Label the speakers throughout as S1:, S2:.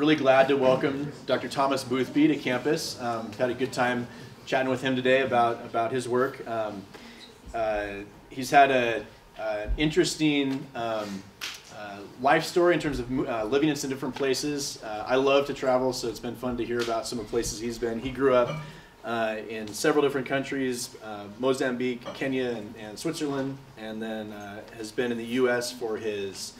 S1: really glad to welcome Dr. Thomas Boothby to campus. Um, had a good time chatting with him today about, about his work. Um, uh, he's had an interesting um, uh, life story in terms of uh, living in some different places. Uh, I love to travel, so it's been fun to hear about some of the places he's been. He grew up uh, in several different countries Mozambique, Kenya, and, and, Switzerland, and then has been in the U.S. for his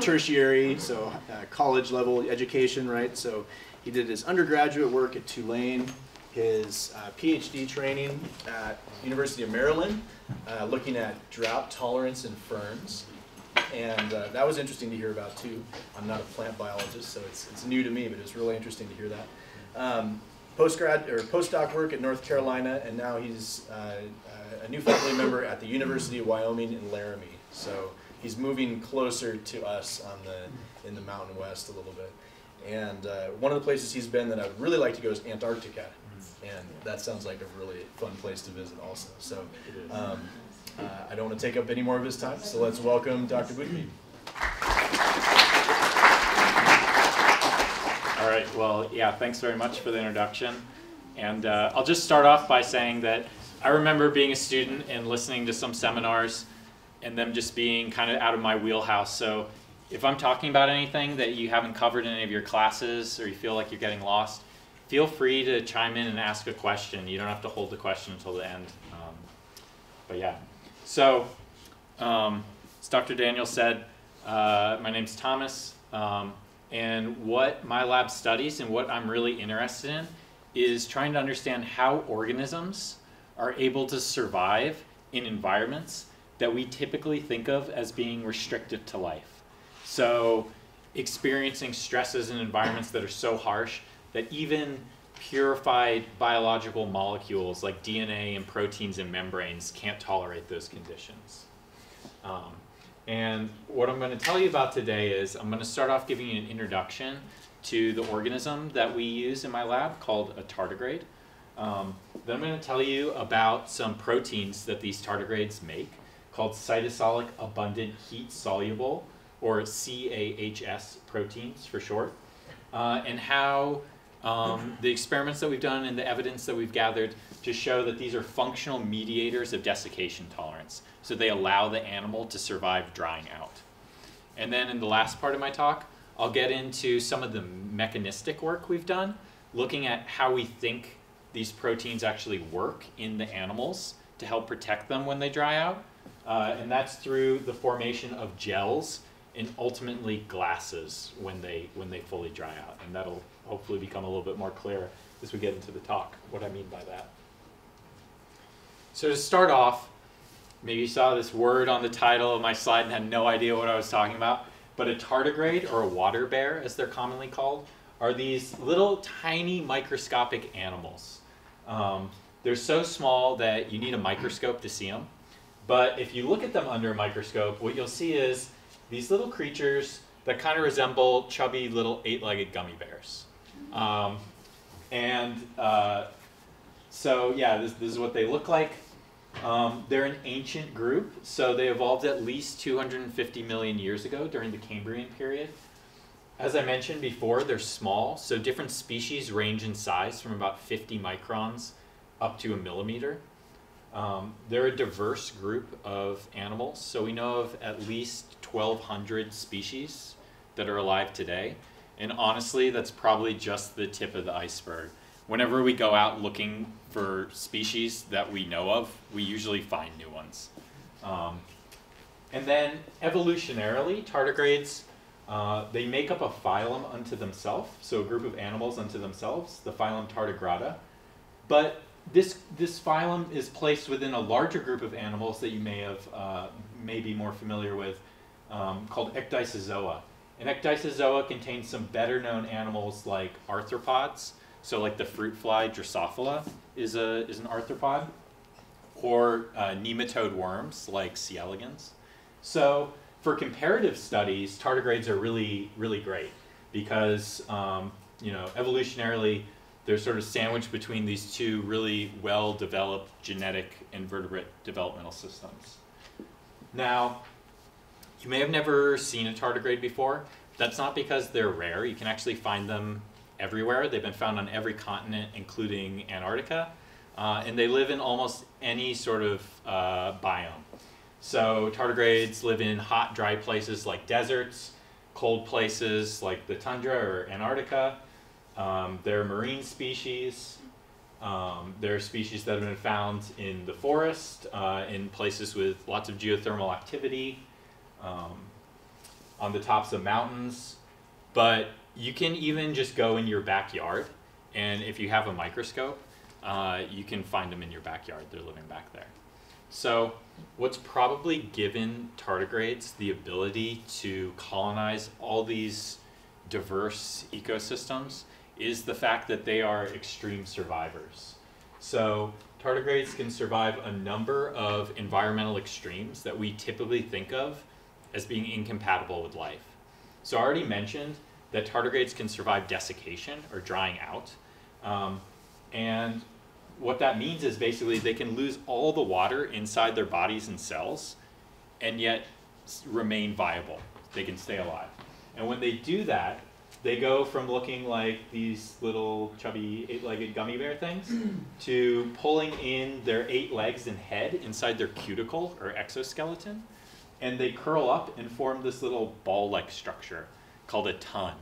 S1: tertiary, so college level education, right? So he did his undergraduate work at Tulane, his PhD training at University of Maryland, looking at drought tolerance in ferns and uh, that was interesting to hear about too. I'm not a plant biologist, so it's, it's new to me, but it was really interesting to hear that. Um, postgrad or postdoc work at North Carolina, and now he's uh, uh, a new faculty member at the University of Wyoming in Laramie. So he's moving closer to us on the in the Mountain West a little bit. And uh, one of the places he's been that I'd really like to go is Antarctica, and that sounds like a really fun place to visit also. So. Um, uh, I don't want to take up any more of his time, so let's welcome Dr. Boothby.
S2: All right, well, yeah, thanks very much for the introduction. And uh, I'll just start off by saying that I remember being a student and listening to some seminars and them just being kind of out of my wheelhouse. So if I'm talking about anything that you haven't covered in any of your classes or you feel like you're getting lost, feel free to chime in and ask a question. You don't have to hold the question until the end. Um, but yeah, so, um, as Dr. Daniel said, uh, my name's Thomas, um, and what my lab studies and what I'm really interested in is trying to understand how organisms are able to survive in environments that we typically think of as being restrictive to life. So, experiencing stresses in environments that are so harsh that even purified biological molecules like DNA and proteins and membranes can't tolerate those conditions. Um, and what I'm going to tell you about today is I'm going to start off giving you an introduction to the organism that we use in my lab called a tardigrade. Um, then I'm going to tell you about some proteins that these tardigrades make called cytosolic abundant heat soluble or CAHS proteins for short, uh, and how um, the experiments that we've done and the evidence that we've gathered to show that these are functional mediators of desiccation tolerance. So they allow the animal to survive drying out. And then in the last part of my talk, I'll get into some of the mechanistic work we've done, looking at how we think these proteins actually work in the animals to help protect them when they dry out. Uh, and that's through the formation of gels and ultimately glasses when they when they fully dry out. And that'll hopefully become a little bit more clear as we get into the talk, what I mean by that. So to start off, maybe you saw this word on the title of my slide and had no idea what I was talking about, but a tardigrade, or a water bear as they're commonly called, are these little tiny microscopic animals. Um, they're so small that you need a microscope to see them. But if you look at them under a microscope, what you'll see is these little creatures that kind of resemble chubby little eight-legged gummy bears. Um, and uh, so, yeah, this, this, is what they look like. Um, they're an ancient group, so they evolved at least 250 million years ago during the Cambrian period. As I mentioned before, they're small, so different species range in size from about 50 microns up to a millimeter. Um, they're a diverse group of animals, so we know of at least 1,200 species that are alive today. And honestly, that's probably just the tip of the iceberg. Whenever we go out looking for species that we know of, we usually find new ones. Um, and then evolutionarily, tardigrades, uh, they make up a phylum unto themselves, so a group of animals unto themselves, the phylum Tardigrada. But this, this phylum is placed within a larger group of animals that you may have uh, may be more familiar with, um, called Ecdysozoa. And Ecdysozoa contains some better known animals like arthropods. So like the fruit fly Drosophila is, a, is an arthropod. Or uh, nematode worms like C. elegans. So for comparative studies, tardigrades are really, really great because, um, you know, evolutionarily, they're sort of sandwiched between these two really well-developed genetic invertebrate developmental systems. Now, you may have never seen a tardigrade before, That's not because they're rare. You can actually find them everywhere. They've been found on every continent, including Antarctica. Uh, and they live in almost any sort of uh, biome. So tardigrades live in hot, dry places like deserts, cold places like the tundra or Antarctica. Um, they're marine species. Um, there are species that have been found in the forest, uh, in places with lots of geothermal activity, um, on the tops of mountains. But you can even just go in your backyard, and if you have a microscope, uh, you can find them in your backyard. They're living back there. So, what's probably given tardigrades the ability to colonize all these diverse ecosystems is the fact that they are extreme survivors. So tardigrades can survive a number of environmental extremes that we typically think of as being incompatible with life. So I already mentioned that tardigrades can survive desiccation or drying out. Um, and what that means is basically they can lose all the water inside their bodies and cells and yet remain viable. They can stay alive. And when they do that, they go from looking like these little chubby eight-legged gummy bear things to pulling in their eight legs and head inside their cuticle or exoskeleton and they curl up and form this little ball-like structure called a tun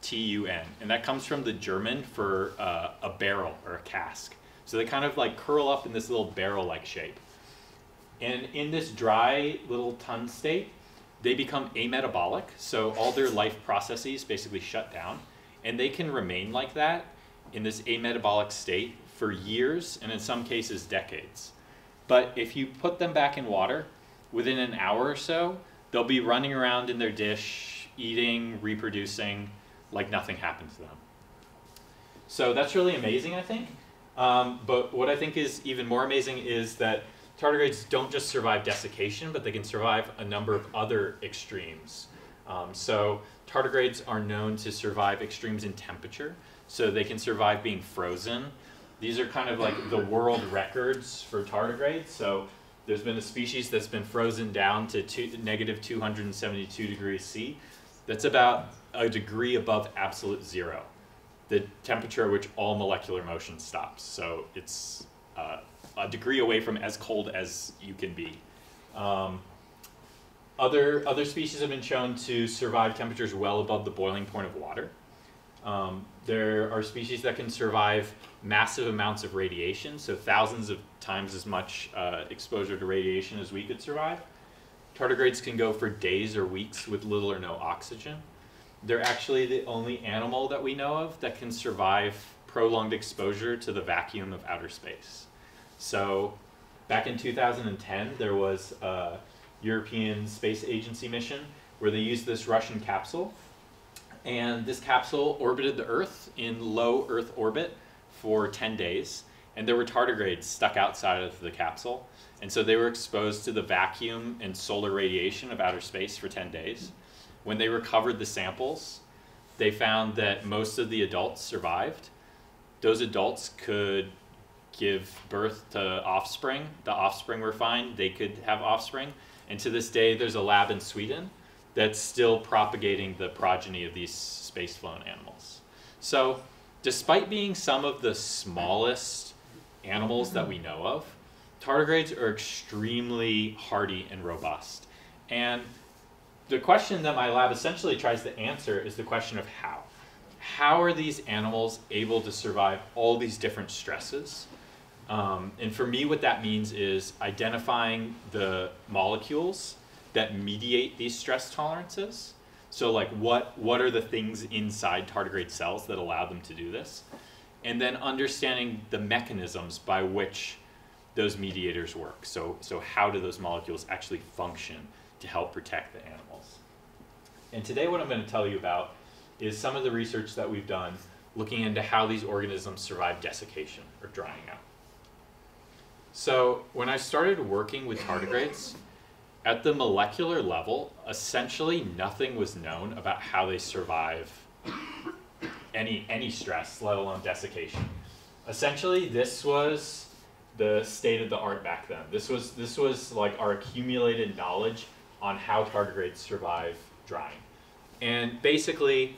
S2: t-u-n and that comes from the german for uh, a barrel or a cask. So they kind of like curl up in this little barrel-like shape. And in this dry little tun state they become ametabolic, so all their life processes basically shut down, and they can remain like that in this ametabolic state for years and in some cases decades. But if you put them back in water, within an hour or so, they'll be running around in their dish, eating, reproducing, like nothing happened to them. So that's really amazing, I think. Um, but what I think is even more amazing is that tardigrades don't just survive desiccation, but they can survive a number of other extremes. Um, so tardigrades are known to survive extremes in temperature, so they can survive being frozen. These are kind of like the world records for tardigrades. So there's been a species that's been frozen down to negative 272 degrees C. That's about a degree above absolute zero, the temperature at which all molecular motion stops. So it's uh, a degree away from as cold as you can be. Um, other, other species have been shown to survive temperatures well above the boiling point of water. Um, there are species that can survive massive amounts of radiation, so thousands of times as much uh, exposure to radiation as we could survive. Tardigrades can go for days or weeks with little or no oxygen. They're actually the only animal that we know of that can survive prolonged exposure to the vacuum of outer space. So back in 2010, there was a European Space Agency mission where they used this Russian capsule. And this capsule orbited the Earth in low Earth orbit for 10 days. And there were tardigrades stuck outside of the capsule. And so they were exposed to the vacuum and solar radiation of outer space for 10 days. When they recovered the samples, they found that most of the adults survived. Those adults could give birth to offspring. The offspring were fine, they could have offspring. And to this day, there's a lab in Sweden that's still propagating the progeny of these space flown animals. So, despite being some of the smallest animals that we know of, tardigrades are extremely hardy and robust. And the question that my lab essentially tries to answer is the question of how. How are these animals able to survive all these different stresses? Um, and for me, what that means is identifying the molecules that mediate these stress tolerances. So like what, what are the things inside tardigrade cells that allow them to do this? And then understanding the mechanisms by which those mediators work. So, so how do those molecules actually function to help protect the animals? And today what I'm going to tell you about is some of the research that we've done looking into how these organisms survive desiccation or drying out. So when I started working with tardigrades, at the molecular level, essentially nothing was known about how they survive any, any stress, let alone desiccation. Essentially, this was the state of the art back then. This was, this was like our accumulated knowledge on how tardigrades survive drying. And basically,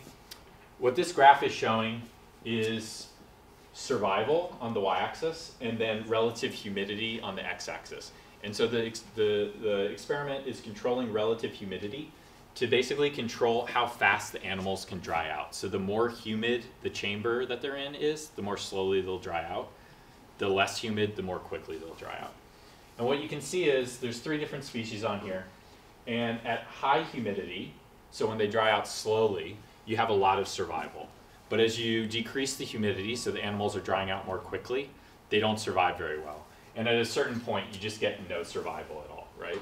S2: what this graph is showing is survival on the y-axis and then relative humidity on the x-axis. And so the, the, the experiment is controlling relative humidity to basically control how fast the animals can dry out. So the more humid the chamber that they're in is, the more slowly they'll dry out. The less humid, the more quickly they'll dry out. And what you can see is there's three different species on here. And at high humidity, so when they dry out slowly, you have a lot of survival. But as you decrease the humidity, so the animals are drying out more quickly, they don't survive very well. And at a certain point, you just get no survival at all, right?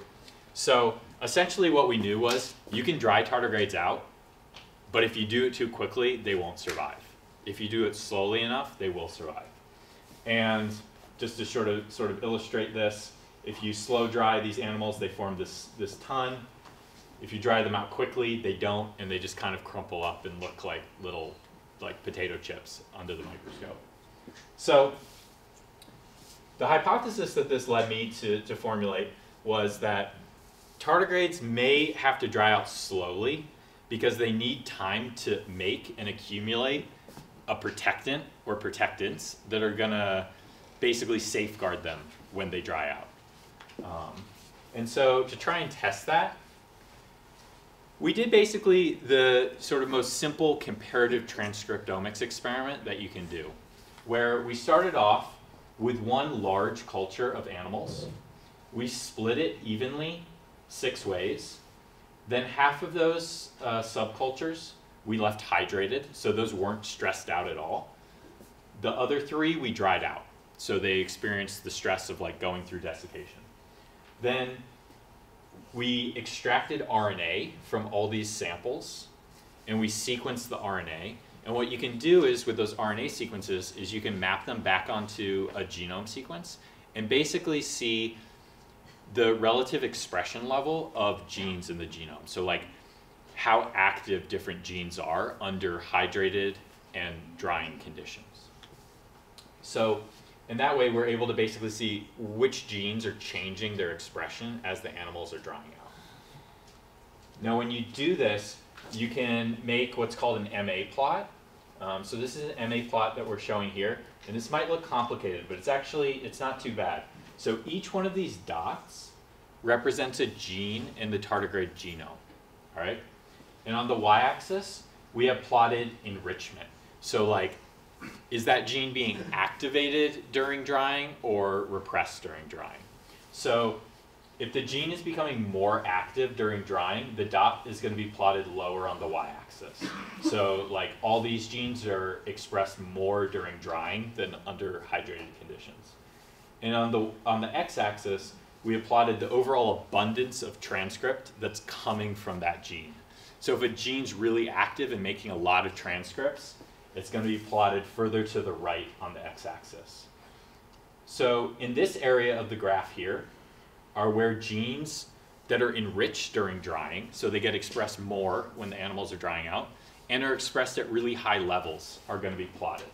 S2: So essentially what we knew was you can dry tardigrades out, but if you do it too quickly, they won't survive. If you do it slowly enough, they will survive. And just to sort of, sort of illustrate this, if you slow dry these animals, they form this, this tun. If you dry them out quickly, they don't, and they just kind of crumple up and look like little like potato chips under the microscope. So the hypothesis that this led me to, to formulate was that tardigrades may have to dry out slowly because they need time to make and accumulate a protectant or protectants that are going to basically safeguard them when they dry out. Um, and so to try and test that, we did basically the sort of most simple comparative transcriptomics experiment that you can do, where we started off with one large culture of animals. We split it evenly six ways. Then half of those uh, subcultures we left hydrated, so those weren't stressed out at all. The other three we dried out, so they experienced the stress of like going through desiccation. Then we extracted RNA from all these samples and we sequenced the RNA. And what you can do is with those RNA sequences is you can map them back onto a genome sequence and basically see the relative expression level of genes in the genome. So like how active different genes are under hydrated and drying conditions. So in that way, we're able to basically see which genes are changing their expression as the animals are drying out. Now, when you do this, you can make what's called an MA plot. Um, so this is an MA plot that we're showing here. And this might look complicated, but it's actually, it's not too bad. So each one of these dots represents a gene in the tardigrade genome, all right? And on the y-axis, we have plotted enrichment. So like is that gene being activated during drying or repressed during drying? So if the gene is becoming more active during drying, the dot is going to be plotted lower on the y-axis. So like all these genes are expressed more during drying than under hydrated conditions. And on the, on the x-axis, we have plotted the overall abundance of transcript that's coming from that gene. So if a gene's really active and making a lot of transcripts, it's going to be plotted further to the right on the x-axis. So in this area of the graph here are where genes that are enriched during drying, so they get expressed more when the animals are drying out, and are expressed at really high levels are going to be plotted.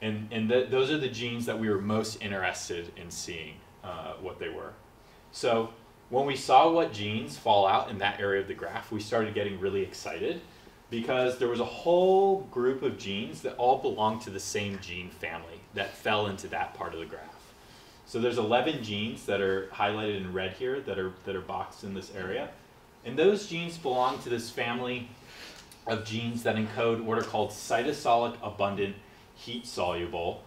S2: And, and those are the genes that we were most interested in seeing uh, what they were. So when we saw what genes fall out in that area of the graph, we started getting really excited because there was a whole group of genes that all belong to the same gene family that fell into that part of the graph. So there's 11 genes that are highlighted in red here that are, that are boxed in this area. And those genes belong to this family of genes that encode what are called cytosolic abundant heat soluble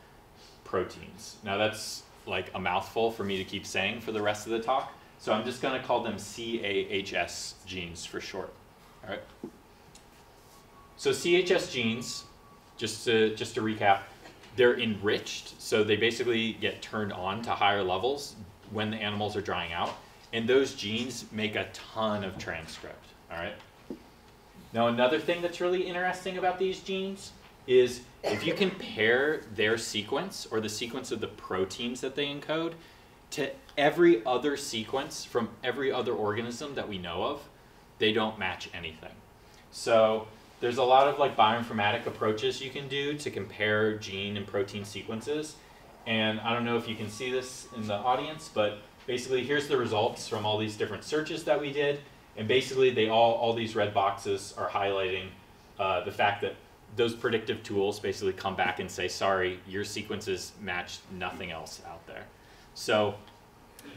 S2: proteins. Now that's like a mouthful for me to keep saying for the rest of the talk. So I'm just going to call them CAHS genes for short. All right. So CHS genes, just to, just to recap, they're enriched, so they basically get turned on to higher levels when the animals are drying out, and those genes make a ton of transcript, all right? Now another thing that's really interesting about these genes is if you compare their sequence or the sequence of the proteins that they encode to every other sequence from every other organism that we know of, they don't match anything. So there's a lot of like bioinformatic approaches you can do to compare gene and protein sequences. And I don't know if you can see this in the audience, but basically here's the results from all these different searches that we did. And basically, they all, all these red boxes are highlighting uh, the fact that those predictive tools basically come back and say, sorry, your sequences match nothing else out there. So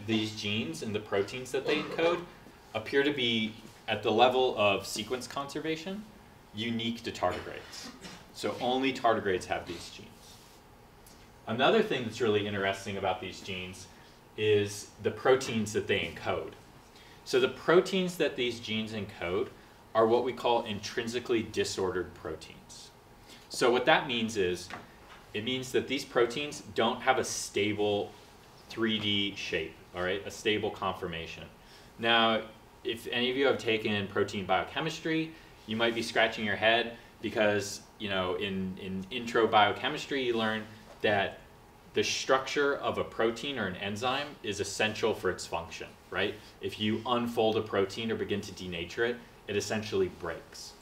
S2: these genes and the proteins that they encode appear to be at the level of sequence conservation unique to tardigrades. So only tardigrades have these genes. Another thing that's really interesting about these genes is the proteins that they encode. So the proteins that these genes encode are what we call intrinsically disordered proteins. So what that means is, it means that these proteins don't have a stable 3D shape, all right, a stable conformation. Now, if any of you have taken protein biochemistry, you might be scratching your head because, you know, in, in intro biochemistry, you learn that the structure of a protein or an enzyme is essential for its function, right? If you unfold a protein or begin to denature it, it essentially breaks.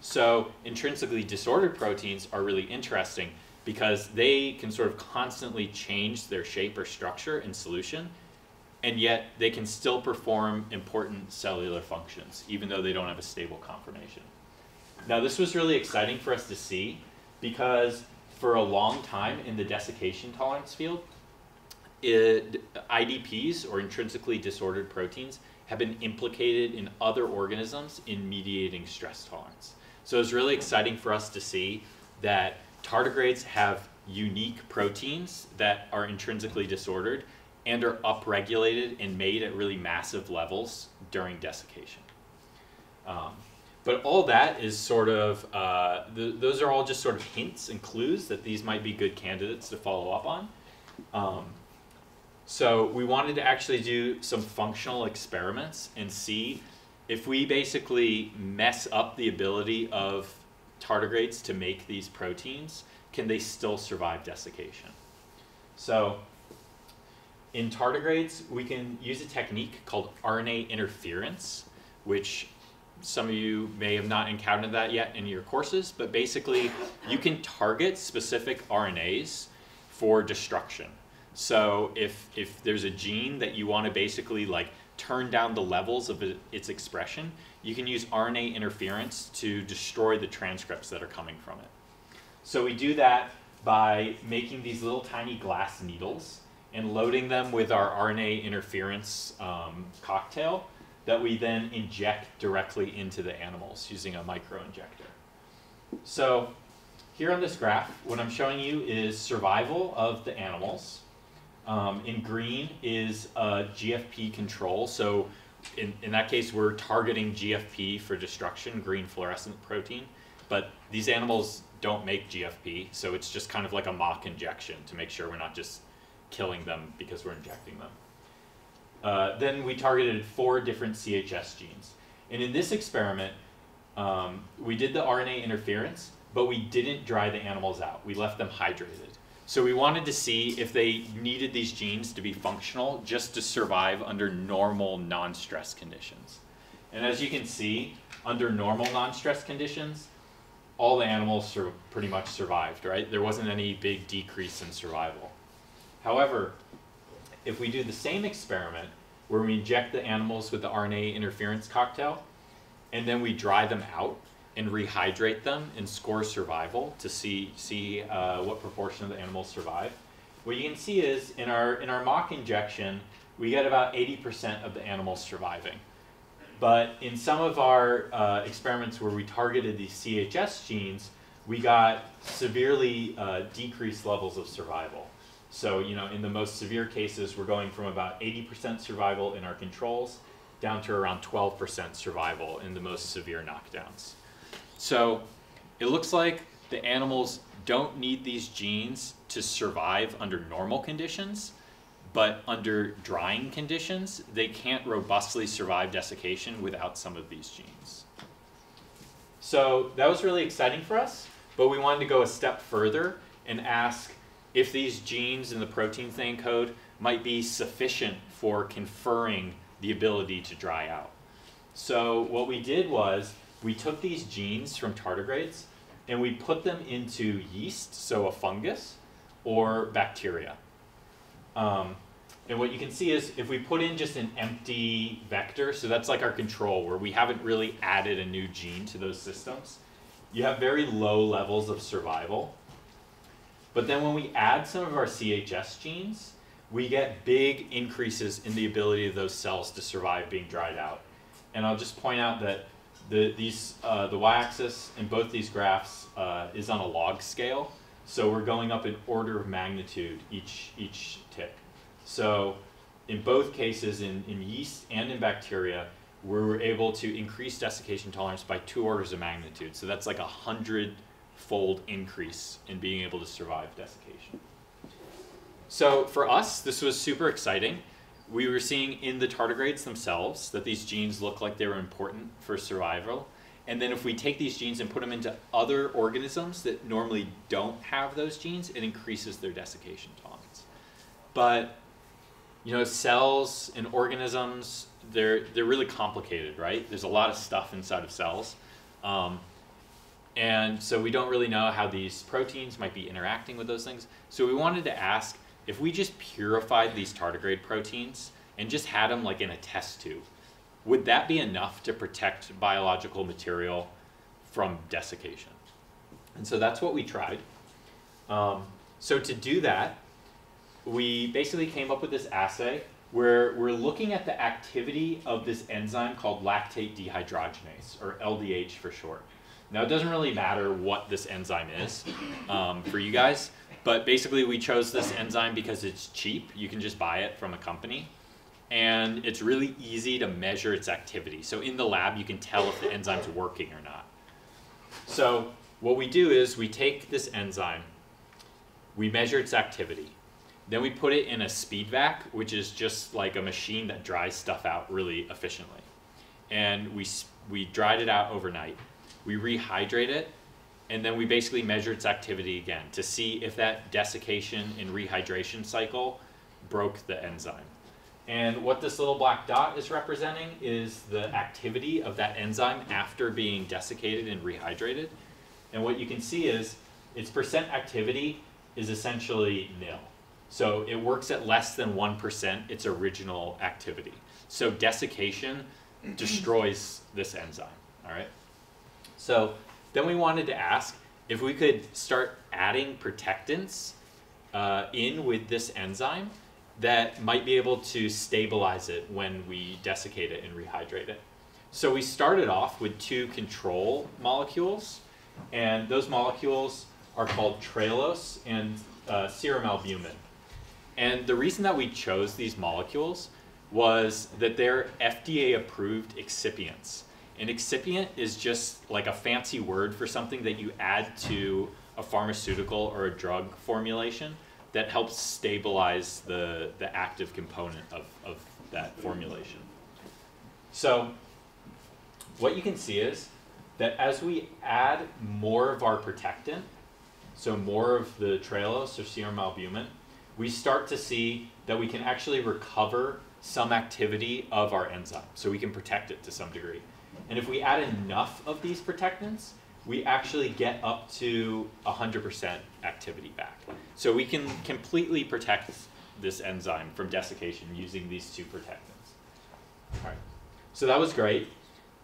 S2: So intrinsically disordered proteins are really interesting because they can sort of constantly change their shape or structure in solution, and yet they can still perform important cellular functions, even though they don't have a stable conformation. Now this was really exciting for us to see because for a long time in the desiccation tolerance field, it, IDPs, or intrinsically disordered proteins, have been implicated in other organisms in mediating stress tolerance. So it's really exciting for us to see that tardigrades have unique proteins that are intrinsically disordered and are upregulated and made at really massive levels during desiccation. Um, but all that is sort of, uh, th those are all just sort of hints and clues that these might be good candidates to follow up on. Um, so we wanted to actually do some functional experiments and see if we basically mess up the ability of tardigrades to make these proteins, can they still survive desiccation? So in tardigrades, we can use a technique called RNA interference, which some of you may have not encountered that yet in your courses, but basically you can target specific RNAs for destruction. So if, if there's a gene that you want to basically like turn down the levels of its expression, you can use RNA interference to destroy the transcripts that are coming from it. So we do that by making these little tiny glass needles and loading them with our RNA interference um, cocktail that we then inject directly into the animals using a microinjector. So here on this graph, what I'm showing you is survival of the animals. Um, in green is a GFP control. So in, in that case, we're targeting GFP for destruction, green fluorescent protein. But these animals don't make GFP, so it's just kind of like a mock injection to make sure we're not just killing them because we're injecting them. Uh, then we targeted four different CHS genes. And in this experiment, um, we did the RNA interference, but we didn't dry the animals out. We left them hydrated. So we wanted to see if they needed these genes to be functional just to survive under normal non-stress conditions. And as you can see, under normal non-stress conditions, all the animals pretty much survived, right? There wasn't any big decrease in survival. However, if we do the same experiment where we inject the animals with the RNA interference cocktail and then we dry them out and rehydrate them and score survival to see, see uh, what proportion of the animals survive, what you can see is in our, in our mock injection, we get about 80% of the animals surviving. But in some of our uh, experiments where we targeted these CHS genes, we got severely uh, decreased levels of survival. So, you know, in the most severe cases, we're going from about 80% survival in our controls down to around 12% survival in the most severe knockdowns. So it looks like the animals don't need these genes to survive under normal conditions, but under drying conditions, they can't robustly survive desiccation without some of these genes. So that was really exciting for us, but we wanted to go a step further and ask if these genes in the protein they encode might be sufficient for conferring the ability to dry out. So what we did was we took these genes from tardigrades and we put them into yeast, so a fungus, or bacteria. Um, And what you can see is if we put in just an empty vector, so that's like our control where we haven't really added a new gene to those systems, you have very low levels of survival. But then when we add some of our CHS genes, we get big increases in the ability of those cells to survive being dried out. And I'll just point out that the, these, uh, the y-axis in both these graphs uh, is on a log scale. So we're going up in order of magnitude each, each tick. So in both cases, in, in yeast and in bacteria, we were able to increase desiccation tolerance by two orders of magnitude. So that's like a hundred fold increase in being able to survive desiccation. So for us, this was super exciting. We were seeing in the tardigrades themselves that these genes look like they were important for survival. And then if we take these genes and put them into other organisms that normally don't have those genes, it increases their desiccation tolerance. But you know, cells and organisms, they're, they're really complicated, right? There's a lot of stuff inside of cells. Um, and so we don't really know how these proteins might be interacting with those things. So we wanted to ask if we just purified these tardigrade proteins and just had them like in a test tube, would that be enough to protect biological material from desiccation? And so that's what we tried. Um, so to do that, we basically came up with this assay where we're looking at the activity of this enzyme called lactate dehydrogenase, or LDH for short. Now, it doesn't really matter what this enzyme is um, for you guys, but basically we chose this enzyme because it's cheap. You can just buy it from a company. And it's really easy to measure its activity. So in the lab, you can tell if the enzyme's working or not. So what we do is we take this enzyme, we measure its activity, then we put it in a speed vac, which is just like a machine that dries stuff out really efficiently. And we, we dried it out overnight. We rehydrate it, and then we basically measure its activity again to see if that desiccation and rehydration cycle broke the enzyme. And what this little black dot is representing is the activity of that enzyme after being desiccated and rehydrated. And what you can see is its percent activity is essentially nil. So it works at less than 1% its original activity. So desiccation destroys this enzyme, all right? So then we wanted to ask if we could start adding protectants uh, in with this enzyme that might be able to stabilize it when we desiccate it and rehydrate it. So we started off with two control molecules, and those molecules are called trehalose and uh, serum albumin. And the reason that we chose these molecules was that they're FDA approved excipients. An excipient is just like a fancy word for something that you add to a pharmaceutical or a drug formulation that helps stabilize the, the active component of, of that formulation. So what you can see is that as we add more of our protectant, so more of the trehalose or serum albumin, we start to see that we can actually recover some activity of our enzyme. So we can protect it to some degree. And if we add enough of these protectants, we actually get up to 100% activity back. So we can completely protect this enzyme from desiccation using these two protectants. All right. So that was great,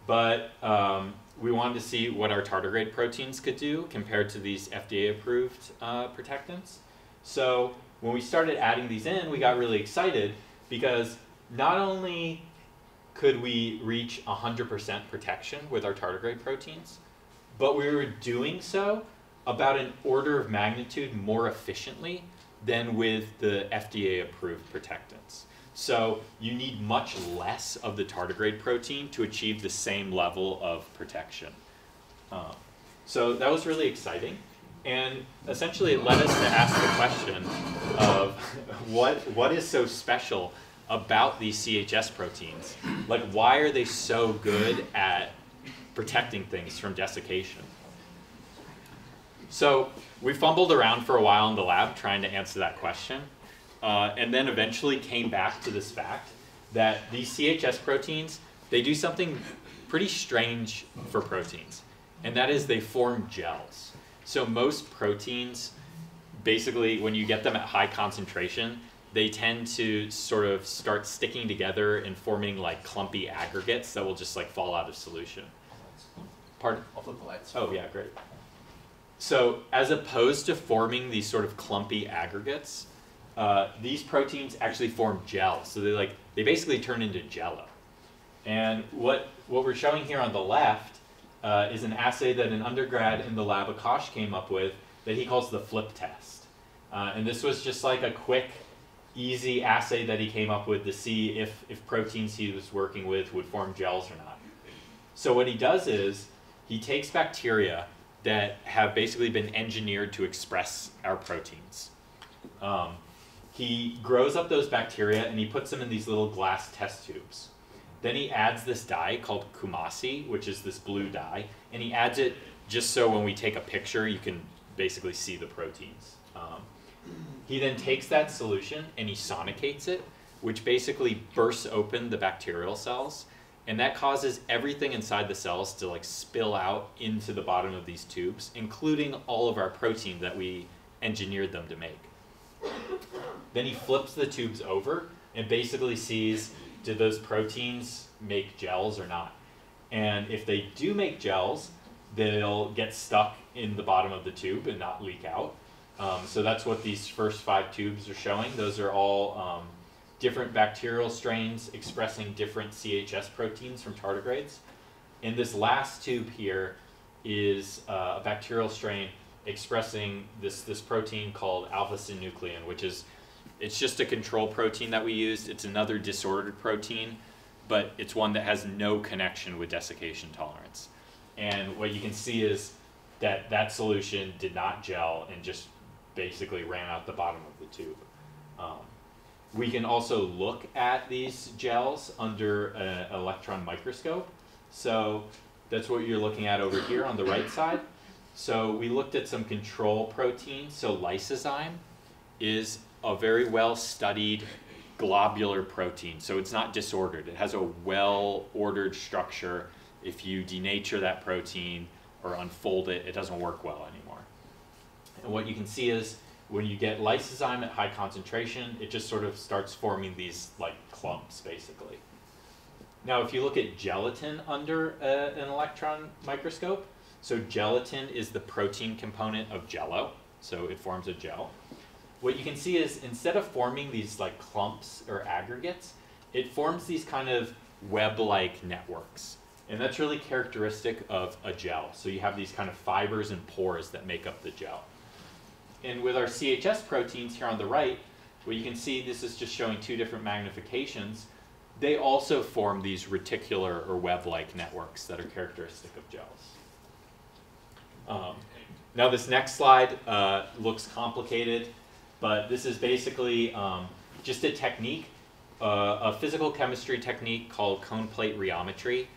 S2: but um, we wanted to see what our tardigrade proteins could do compared to these FDA-approved uh, protectants. So when we started adding these in, we got really excited because not only could we reach 100% protection with our tardigrade proteins, but we were doing so about an order of magnitude more efficiently than with the FDA approved protectants. So you need much less of the tardigrade protein to achieve the same level of protection. Um, so that was really exciting. And essentially it led us to ask the question of what, what is so special about these CHS proteins? Like why are they so good at protecting things from desiccation? So we fumbled around for a while in the lab trying to answer that question. Uh, and then eventually came back to this fact that these CHS proteins, they do something pretty strange for proteins. And that is they form gels. So most proteins, basically when you get them at high concentration, they tend to sort of start sticking together and forming like clumpy aggregates that will just like fall out of solution. Pardon?
S1: I'll flip the lights.
S2: Oh, yeah, great. So as opposed to forming these sort of clumpy aggregates, uh, these proteins actually form gel. So they like they basically turn into jello. And what what we're showing here on the left uh, is an assay that an undergrad in the lab Akash came up with that he calls the flip test. Uh, and this was just like a quick, easy assay that he came up with to see if, if proteins he was working with would form gels or not. So what he does is he takes bacteria that have basically been engineered to express our proteins. Um, he grows up those bacteria and he puts them in these little glass test tubes. Then he adds this dye called Coomassie, which is this blue dye, and he adds it just so when we take a picture, you can basically see the proteins. Um, he then takes that solution and he sonicates it, which basically bursts open the bacterial cells, and that causes everything inside the cells to like spill out into the bottom of these tubes, including all of our protein that we engineered them to make. Then he flips the tubes over and basically sees did those proteins make gels or not? And if they do make gels, they'll get stuck in the bottom of the tube and not leak out. Um, so that's what these first five tubes are showing. Those are all um, different bacterial strains expressing different CHS proteins from tardigrades. And this last tube here is uh, a bacterial strain expressing this, this protein called alpha-synuclein, which is it's just a control protein that we used. It's another disordered protein, but it's one that has no connection with desiccation tolerance. And what you can see is that that solution did not gel and just basically ran out the bottom of the tube. Um, we can also look at these gels under an electron microscope. So that's what you're looking at over here on the right side. So we looked at some control proteins. So lysozyme is a very well studied globular protein. So it's not disordered. It has a well ordered structure. If you denature that protein or unfold it, it doesn't work well anymore. And what you can see is when you get lysozyme at high concentration, it just sort of starts forming these like clumps basically. Now, if you look at gelatin under a, an electron microscope, so gelatin is the protein component of jello, so it forms a gel what you can see is instead of forming these like clumps or aggregates, it forms these kind of web-like networks. And that's really characteristic of a gel. So you have these kind of fibers and pores that make up the gel. And with our CHS proteins here on the right, what you can see, this is just showing two different magnifications. They also form these reticular or web-like networks that are characteristic of gels. Um, now this next slide uh, looks complicated. But this is basically um, just a technique, uh, a physical chemistry technique called cone plate rheometry.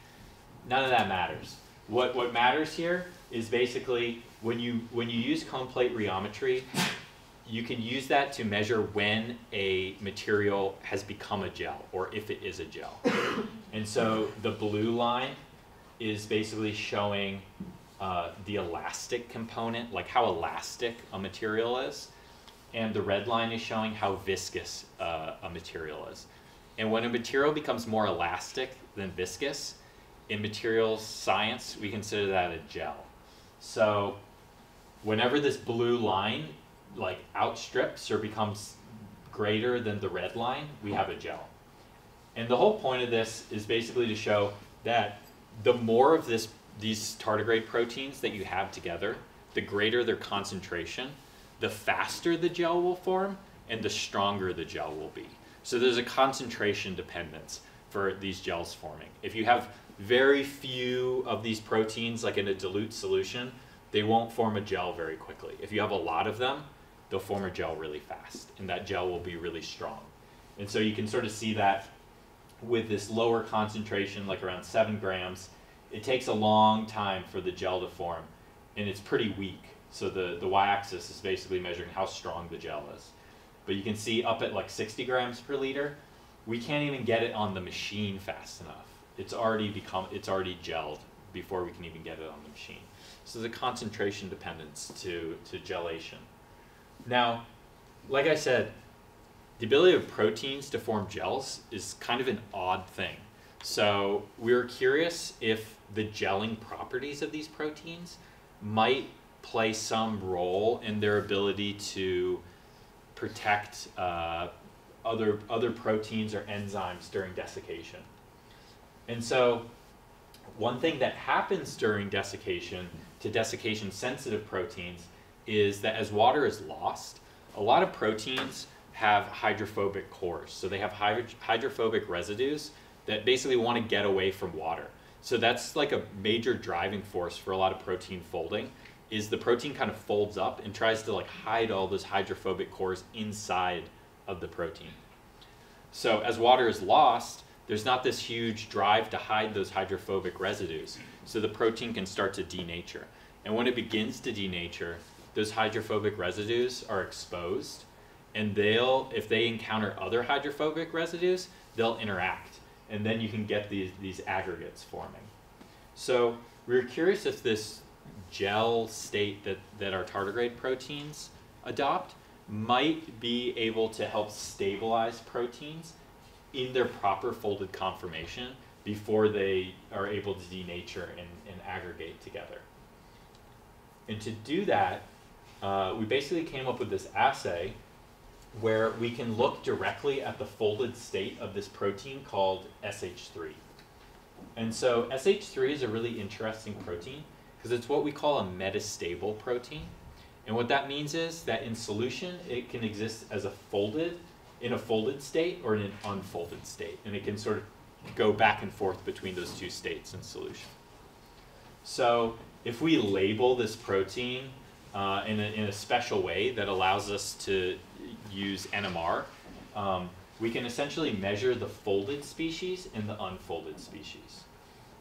S2: None of that matters. What, what matters here is basically when you, when you use cone plate rheometry, you can use that to measure when a material has become a gel or if it is a gel. and so the blue line is basically showing uh, the elastic component, like how elastic a material is and the red line is showing how viscous uh, a material is. And when a material becomes more elastic than viscous, in materials science, we consider that a gel. So whenever this blue line like outstrips or becomes greater than the red line, we have a gel. And the whole point of this is basically to show that the more of this, these tardigrade proteins that you have together, the greater their concentration, the faster the gel will form and the stronger the gel will be. So there's a concentration dependence for these gels forming. If you have very few of these proteins, like in a dilute solution, they won't form a gel very quickly. If you have a lot of them, they'll form a gel really fast, and that gel will be really strong. And so you can sort of see that with this lower concentration, like around seven grams, it takes a long time for the gel to form, and it's pretty weak. So the, the y-axis is basically measuring how strong the gel is. But you can see up at like 60 grams per liter, we can't even get it on the machine fast enough. It's already become, it's already gelled before we can even get it on the machine. So a concentration dependence to, to gelation. Now, like I said, the ability of proteins to form gels is kind of an odd thing. So we were curious if the gelling properties of these proteins might play some role in their ability to protect uh, other, other proteins or enzymes during desiccation. And so one thing that happens during desiccation to desiccation sensitive proteins is that as water is lost, a lot of proteins have hydrophobic cores. So they have hydrophobic residues that basically want to get away from water. So that's like a major driving force for a lot of protein folding is the protein kind of folds up and tries to like hide all those hydrophobic cores inside of the protein. So as water is lost, there's not this huge drive to hide those hydrophobic residues. So the protein can start to denature. And when it begins to denature, those hydrophobic residues are exposed and they'll, if they encounter other hydrophobic residues, they'll interact. And then you can get these, these aggregates forming. So we were curious if this gel state that, that our tardigrade proteins adopt might be able to help stabilize proteins in their proper folded conformation before they are able to denature and, and aggregate together. And to do that, uh, we basically came up with this assay where we can look directly at the folded state of this protein called SH3. And so SH3 is a really interesting protein because it's what we call a metastable protein. And what that means is that in solution, it can exist as a folded, in a folded state or in an unfolded state. And it can sort of go back and forth between those two states in solution. So if we label this protein uh, in, a, in a special way that allows us to use NMR, um, we can essentially measure the folded species and the unfolded species.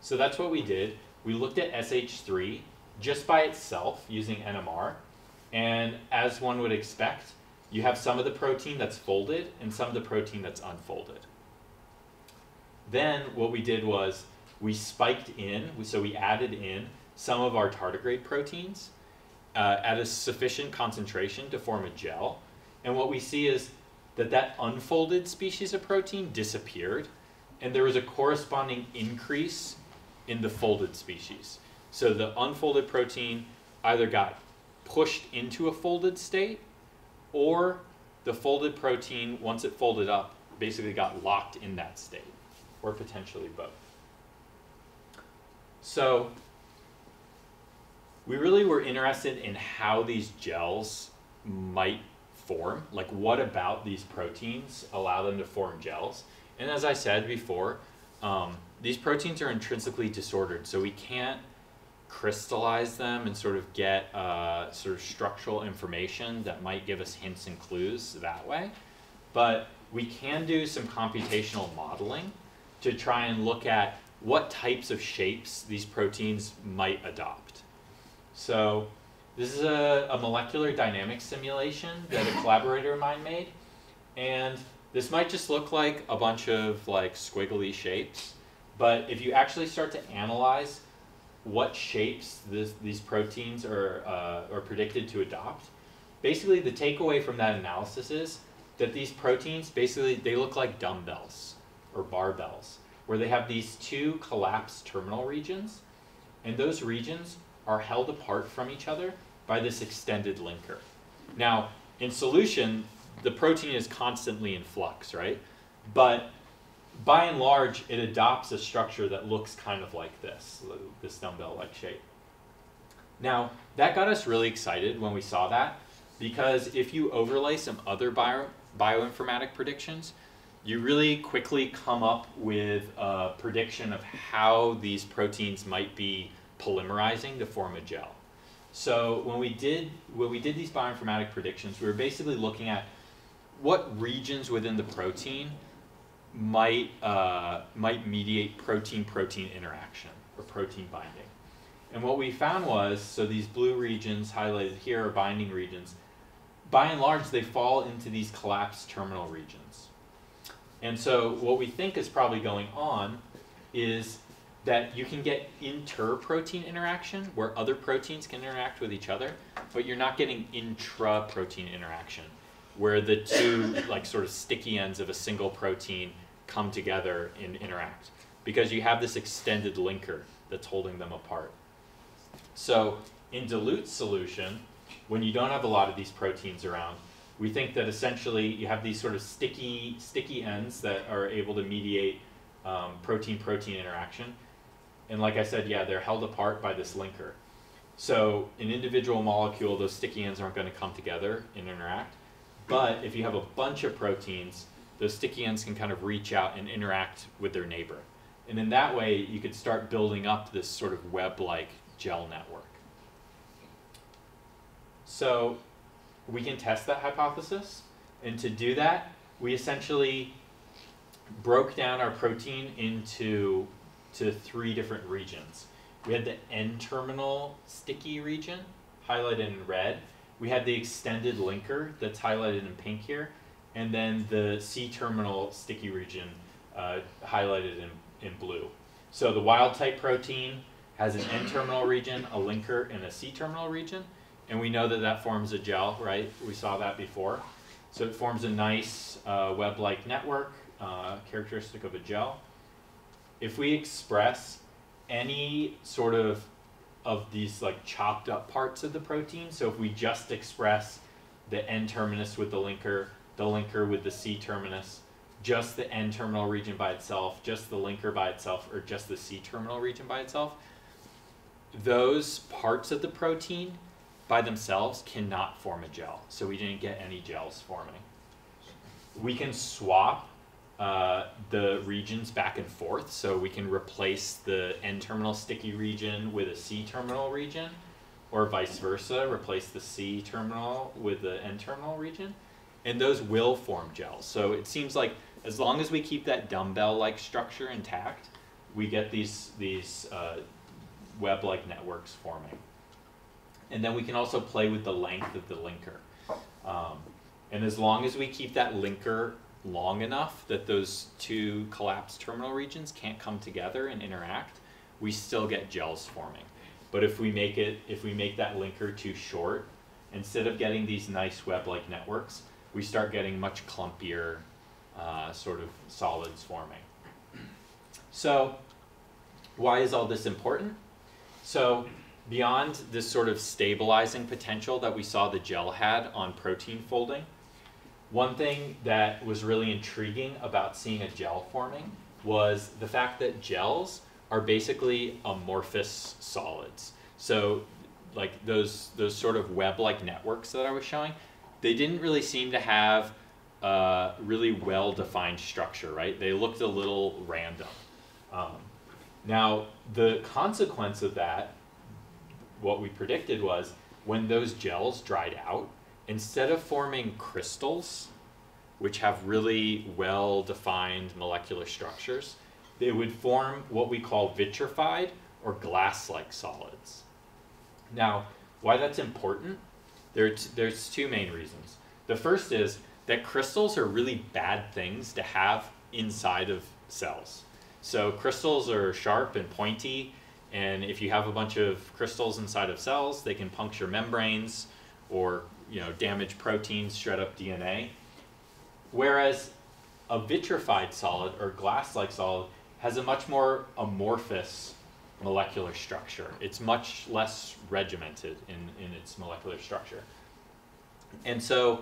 S2: So that's what we did. We looked at SH3 just by itself using NMR, and as one would expect, you have some of the protein that's folded and some of the protein that's unfolded. Then what we did was we spiked in, so we added in some of our tardigrade proteins uh, at a sufficient concentration to form a gel. And what we see is that that unfolded species of protein disappeared and there was a corresponding increase in the folded species. So the unfolded protein either got pushed into a folded state or the folded protein, once it folded up, basically got locked in that state, or potentially both. So we really were interested in how these gels might form, like what about these proteins allow them to form gels. And as I said before, um, these proteins are intrinsically disordered, so we can't crystallize them and sort of get uh, sort of structural information that might give us hints and clues that way. But we can do some computational modeling to try and look at what types of shapes these proteins might adopt. So this is a, a molecular dynamics simulation that a collaborator of mine made. And this might just look like a bunch of like squiggly shapes. But if you actually start to analyze what shapes this, these proteins are, uh, are predicted to adopt, basically the takeaway from that analysis is that these proteins, basically they look like dumbbells or barbells, where they have these two collapsed terminal regions, and those regions are held apart from each other by this extended linker. Now, in solution, the protein is constantly in flux, right? But by and large, it adopts a structure that looks kind of like this, this dumbbell-like shape. Now, that got us really excited when we saw that, because if you overlay some other bio, bioinformatic predictions, you really quickly come up with a prediction of how these proteins might be polymerizing to form a gel. So when we did when we did these bioinformatic predictions, we were basically looking at what regions within the protein might uh, might mediate protein-protein interaction or protein binding. And what we found was, so these blue regions highlighted here are binding regions. By and large, they fall into these collapsed terminal regions. And so what we think is probably going on is that you can get inter-protein interaction where other proteins can interact with each other, but you're not getting intra-protein interaction where the two like sort of sticky ends of a single protein come together and interact because you have this extended linker that's holding them apart. So in dilute solution, when you don't have a lot of these proteins around, we think that essentially you have these sort of sticky, sticky ends that are able to mediate protein-protein um, interaction. And like I said, yeah, they're held apart by this linker. So an individual molecule, those sticky ends aren't going to come together and interact. But if you have a bunch of proteins, those sticky ends can kind of reach out and interact with their neighbor. And in that way, you could start building up this sort of web-like gel network. So we can test that hypothesis. And to do that, we essentially broke down our protein into to three different regions. We had the N-terminal sticky region, highlighted in red. We had the extended linker that's highlighted in pink here. And then the C-terminal sticky region uh, highlighted in, in blue. So the wild type protein has an N-terminal region, a linker, and a C-terminal region. And we know that that forms a gel, right? We saw that before. So it forms a nice uh, web-like network, uh, characteristic of a gel. If we express any sort of of these like chopped up parts of the protein, so if we just express the N-terminus with the linker, the linker with the C-terminus, just the N-terminal region by itself, just the linker by itself, or just the C-terminal region by itself, those parts of the protein by themselves cannot form a gel. So we didn't get any gels forming. We can swap uh, the regions back and forth. So we can replace the N-terminal sticky region with a C-terminal region, or vice versa, replace the C-terminal with the N-terminal region. And those will form gels. So it seems like as long as we keep that dumbbell-like structure intact, we get these, these uh, web-like networks forming. And then we can also play with the length of the linker. Um, and as long as we keep that linker long enough that those two collapsed terminal regions can't come together and interact, we still get gels forming. But if we make it, if we make that linker too short, instead of getting these nice web-like networks, we start getting much clumpier uh, sort of solids forming. So why is all this important? So beyond this sort of stabilizing potential that we saw the gel had on protein folding, one thing that was really intriguing about seeing a gel forming was the fact that gels are basically amorphous solids. So like those, those sort of web-like networks that I was showing, they didn't really seem to have a really well-defined structure, right? They looked a little random. Um, now, the consequence of that what we predicted was when those gels dried out, instead of forming crystals, which have really well-defined molecular structures, they would form what we call vitrified or glass-like solids. Now, why that's important? There, there's two main reasons. The first is that crystals are really bad things to have inside of cells. So crystals are sharp and pointy, and if you have a bunch of crystals inside of cells, they can puncture membranes or you know, damage proteins, shred up DNA. Whereas a vitrified solid or glass-like solid has a much more amorphous molecular structure. It's much less regimented in, in its molecular structure. And so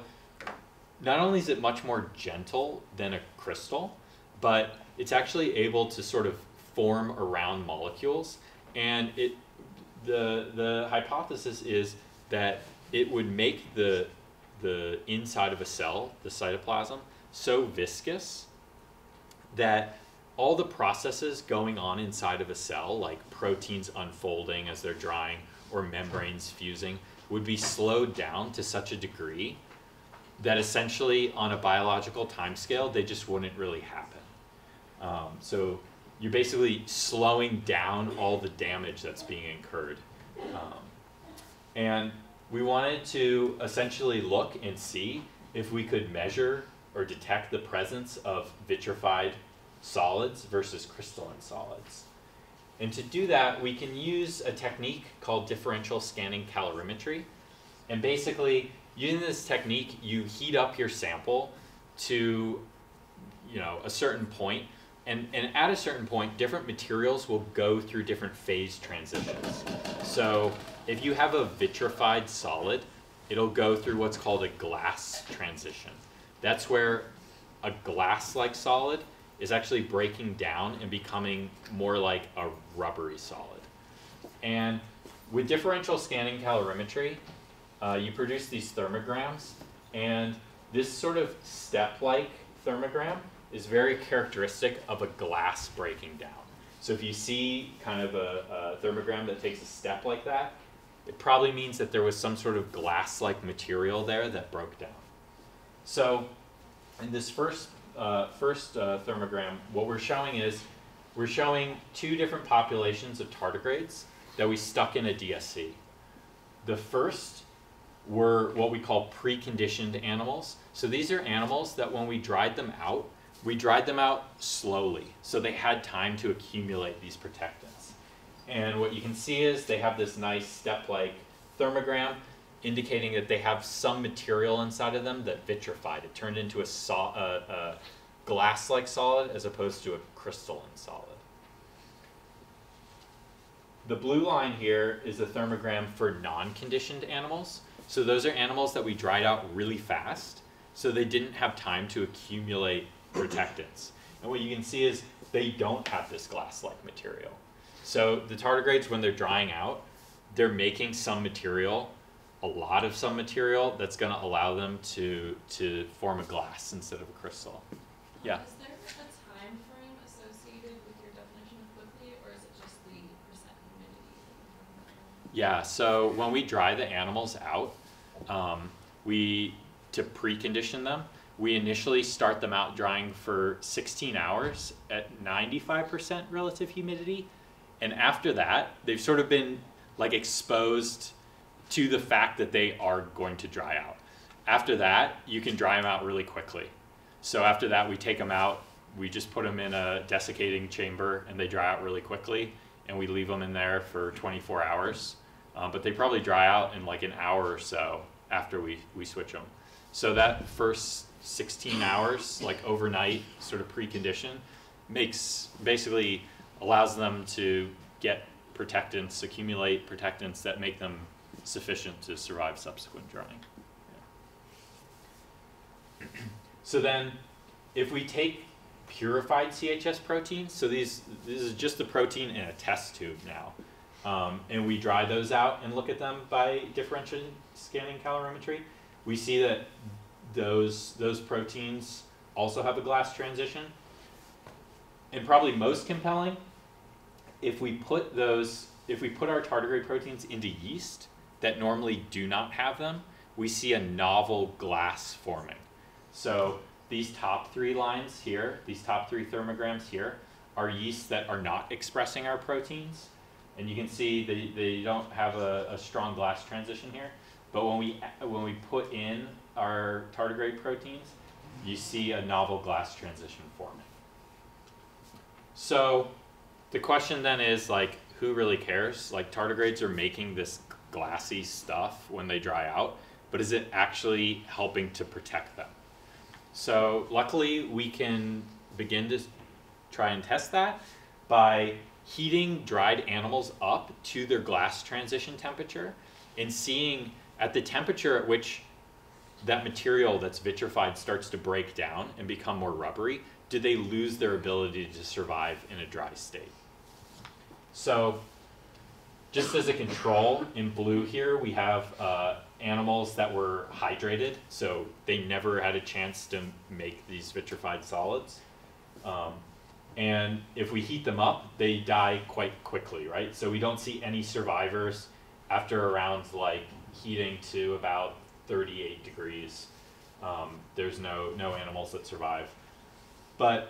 S2: not only is it much more gentle than a crystal, but it's actually able to sort of form around molecules and it, the, the hypothesis is that it would make the, the inside of a cell, the cytoplasm, so viscous that all the processes going on inside of a cell, like proteins unfolding as they're drying or membranes fusing, would be slowed down to such a degree that essentially on a biological timescale, they just wouldn't really happen. Um, so you're basically slowing down all the damage that's being incurred. Um, and we wanted to essentially look and see if we could measure or detect the presence of vitrified solids versus crystalline solids. And to do that, we can use a technique called differential scanning calorimetry. And basically, using this technique, you heat up your sample to, you know, a certain point, and, and at a certain point, different materials will go through different phase transitions. So if you have a vitrified solid, it'll go through what's called a glass transition. That's where a glass-like solid is actually breaking down and becoming more like a rubbery solid. And with differential scanning calorimetry, uh, you produce these thermograms, and this sort of step-like thermogram is very characteristic of a glass breaking down. So if you see kind of a, a thermogram that takes a step like that, it probably means that there was some sort of glass-like material there that broke down. So in this first, uh, first uh, thermogram, what we're showing is we're showing two different populations of tardigrades that we stuck in a DSC. The first were what we call preconditioned animals. So these are animals that when we dried them out, we dried them out slowly. So they had time to accumulate these protectants. And what you can see is they have this nice step-like thermogram indicating that they have some material inside of them that vitrified. It turned into a, a, a glass-like solid as opposed to a crystalline solid. The blue line here is a thermogram for non-conditioned animals. So those are animals that we dried out really fast, so they didn't have time to accumulate protectants. And what you can see is they don't have this glass-like material. So the tardigrades, when they're drying out, they're making some material, a lot of some material that's going to allow them to to form a glass instead of a crystal. Yeah.
S3: Is there a time frame associated with your definition of quickly, or is it just the percent humidity?
S2: Yeah. So when we dry the animals out, um, we to precondition them. We initially start them out drying for 16 hours at 95% relative humidity. And after that, they've sort of been like exposed to the fact that they are going to dry out. After that, you can dry them out really quickly. So after that, we take them out, we just put them in a desiccating chamber and they dry out really quickly and we leave them in there for 24 hours. Um, but they probably dry out in like an hour or so after we, we switch them. So that first 16 hours, like overnight, sort of precondition, makes basically allows them to get protectants, accumulate protectants that make them sufficient to survive subsequent drying. So then, if we take purified CHS proteins, so these this is just the protein in a test tube now, um, and we dry those out and look at them by differential scanning calorimetry, we see that those those proteins also have a glass transition. And probably most compelling, if we put those if we put our tardigrade proteins into yeast that normally do not have them, we see a novel glass forming. So these top three lines here, these top three thermograms here, are yeasts that are not expressing our proteins. And you can see they, they don't have a, a strong glass transition here. But when we, when we put in our tardigrade proteins, you see a novel glass transition forming. So the question then is like, who really cares? Like tardigrades are making this glassy stuff when they dry out, but is it actually helping to protect them? So luckily we can begin to try and test that by heating dried animals up to their glass transition temperature and seeing at the temperature at which that material that's vitrified starts to break down and become more rubbery, do they lose their ability to survive in a dry state? So just as a control, in blue here, we have uh, animals that were hydrated, so they never had a chance to make these vitrified solids. Um, and if we heat them up, they die quite quickly, right? So we don't see any survivors after around like heating to about 38 degrees. Um, there's no, no animals that survive. But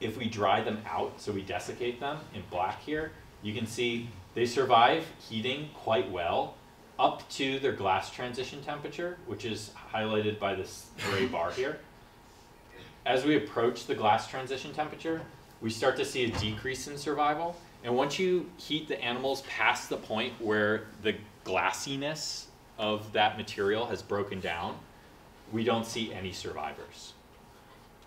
S2: if we dry them out, so we desiccate them in black here, you can see they survive heating quite well up to their glass transition temperature, which is highlighted by this gray bar here. As we approach the glass transition temperature, we start to see a decrease in survival. And once you heat the animals past the point where the glassiness of that material has broken down, we don't see any survivors.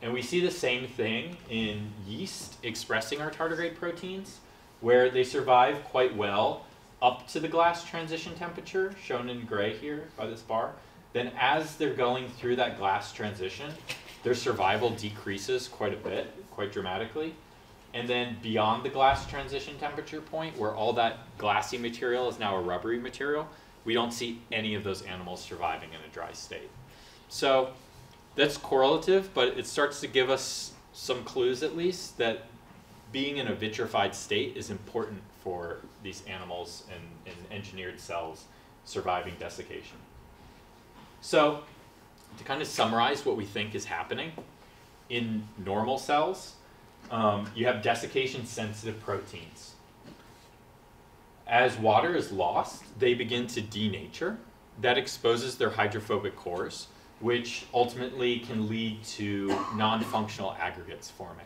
S2: And we see the same thing in yeast expressing our tardigrade proteins, where they survive quite well up to the glass transition temperature, shown in gray here by this bar. Then as they're going through that glass transition, their survival decreases quite a bit, quite dramatically. And then beyond the glass transition temperature point, where all that glassy material is now a rubbery material, we don't see any of those animals surviving in a dry state. So that's correlative, but it starts to give us some clues at least that being in a vitrified state is important for these animals and, and engineered cells surviving desiccation. So to kind of summarize what we think is happening, in normal cells, um, you have desiccation sensitive proteins. As water is lost, they begin to denature. That exposes their hydrophobic cores, which ultimately can lead to non-functional aggregates forming.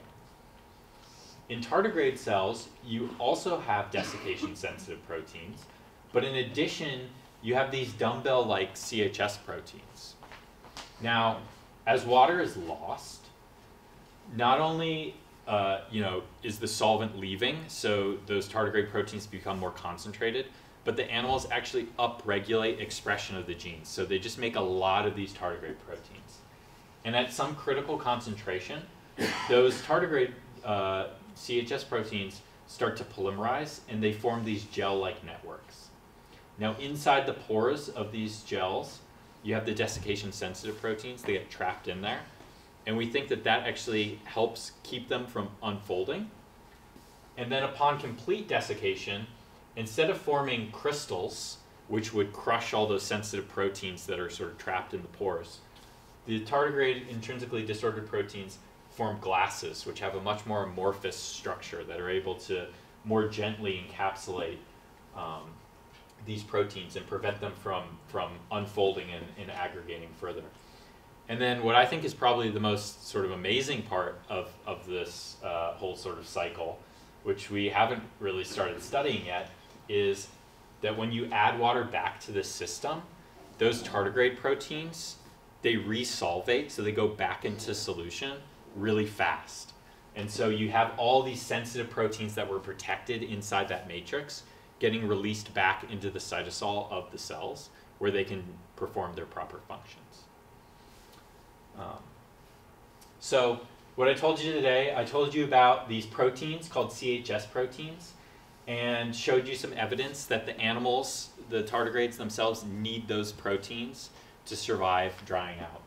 S2: In tardigrade cells, you also have desiccation sensitive proteins, but in addition, you have these dumbbell-like CHS proteins. Now, as water is lost, not only uh, you know, is the solvent leaving, so those tardigrade proteins become more concentrated, but the animals actually upregulate expression of the genes. So they just make a lot of these tardigrade proteins. And at some critical concentration, those tardigrade uh, CHS proteins start to polymerize and they form these gel-like networks. Now inside the pores of these gels, you have the desiccation sensitive proteins, they get trapped in there. And we think that that actually helps keep them from unfolding. And then upon complete desiccation, instead of forming crystals, which would crush all those sensitive proteins that are sort of trapped in the pores, the tardigrade intrinsically disordered proteins form glasses, which have a much more amorphous structure that are able to more gently encapsulate um, these proteins and prevent them from, from unfolding and, and aggregating further. And then what I think is probably the most sort of amazing part of, of this uh, whole sort of cycle, which we haven't really started studying yet, is that when you add water back to the system, those tardigrade proteins, they resolvate, so they go back into solution really fast. And so you have all these sensitive proteins that were protected inside that matrix getting released back into the cytosol of the cells where they can perform their proper functions. Um, so what I told you today, I told you about these proteins called CHS proteins and showed you some evidence that the animals, the tardigrades themselves, need those proteins to survive drying out.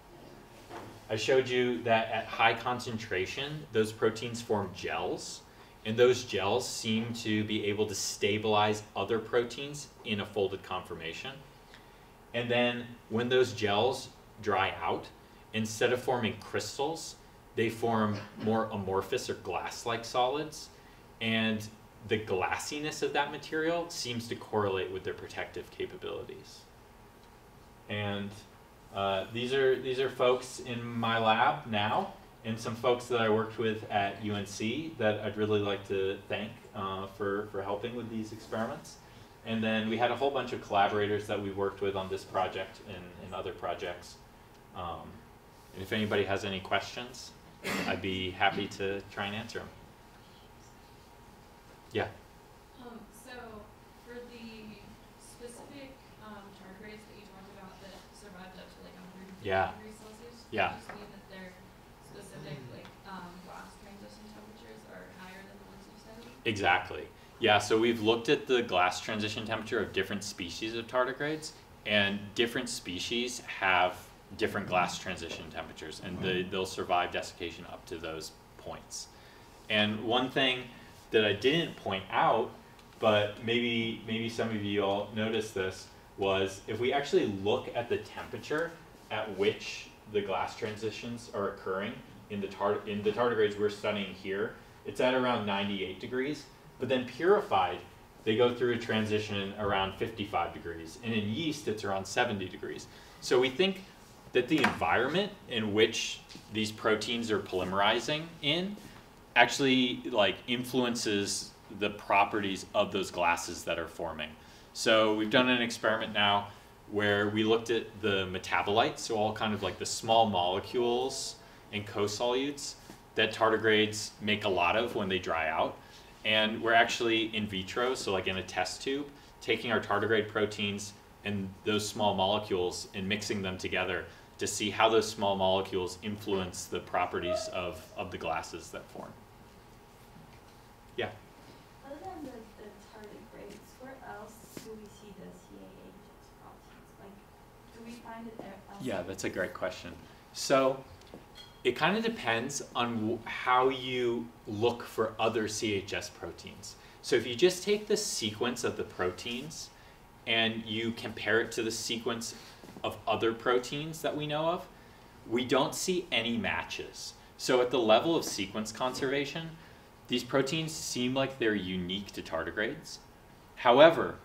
S2: I showed you that at high concentration, those proteins form gels, and those gels seem to be able to stabilize other proteins in a folded conformation. And then when those gels dry out, instead of forming crystals, they form more amorphous or glass-like solids. And the glassiness of that material seems to correlate with their protective capabilities. And uh, these are these are folks in my lab now, and some folks that I worked with at UNC that I'd really like to thank uh, for for helping with these experiments. And then we had a whole bunch of collaborators that we worked with on this project and, and other projects. Um, if anybody has any questions, I'd be happy to try and answer them. Yeah.
S3: Um, so for the specific, um, tardigrades that you talked about that survived up to like hundred and fifty
S2: Yeah.
S3: degrees Celsius?
S2: Yeah.
S3: Does mean that their specific, like, um, glass transition temperatures are higher than the ones you said?
S2: Exactly. Yeah, so we've looked at the glass transition temperature of different species of tardigrades, and different species have different glass transition temperatures, and they, they'll survive desiccation up to those points. And one thing that I didn't point out, but maybe maybe some of you all noticed this, was if we actually look at the temperature at which the glass transitions are occurring in the tard in the tardigrades we're studying here, it's at around 98 degrees. But then purified, they go through a transition around 55 degrees, and in yeast it's around 70 degrees. So we think that the environment in which these proteins are polymerizing in actually like influences the properties of those glasses that are forming. So we've done an experiment now where we looked at the metabolites, so all kind of like the small molecules and co-solutes that tardigrades make a lot of when they dry out. And we're actually in vitro, so like in a test tube, taking our tardigrade proteins and those small molecules and mixing them together to see how those small molecules influence the properties of, of the glasses that form. Yeah.
S4: Other than the, the where else do we see the CAH proteins? Like, do we find it there?
S2: Yeah, that's a great question. So it kind of depends on w- how you look for other CHS proteins. So if you just take the sequence of the proteins and you compare it to the sequence of other proteins that we know of, we don't see any matches. So at the level of sequence conservation, these proteins seem like they're unique to tardigrades. However,